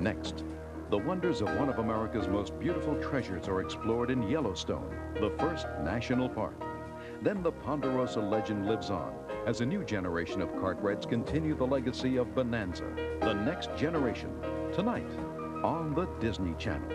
Next, the wonders of one of America's most beautiful treasures are explored in Yellowstone, the first national park. Then the Ponderosa legend lives on as a new generation of Cartwrights continue the legacy of Bonanza, the next generation, tonight on the Disney Channel.